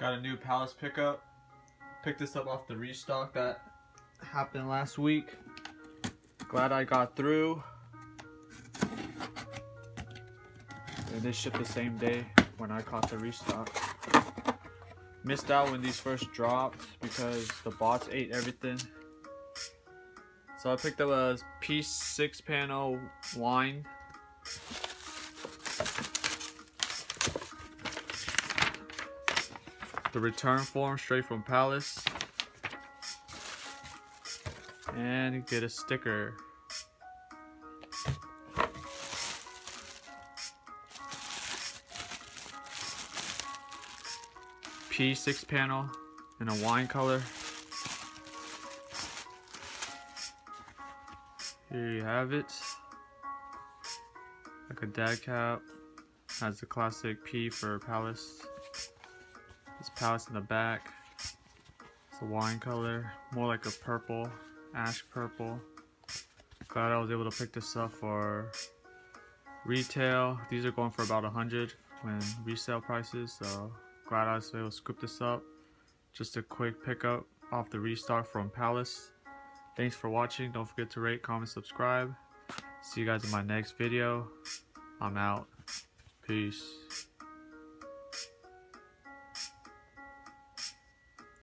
Got a new Palace pickup. Picked this up off the restock that happened last week. Glad I got through. They shipped the same day when I caught the restock. Missed out when these first dropped because the bots ate everything. So I picked up a P6 panel wine. The return form straight from Palace. And get a sticker. P6 panel in a wine color. Here you have it. Like a dad cap. Has the classic P for Palace. Palace in the back. It's a wine color. More like a purple, ash purple. Glad I was able to pick this up for retail. These are going for about a hundred when resale prices, so glad I was able to scoop this up. Just a quick pickup off the restock from Palace. Thanks for watching. Don't forget to rate, comment, subscribe. See you guys in my next video. I'm out. Peace.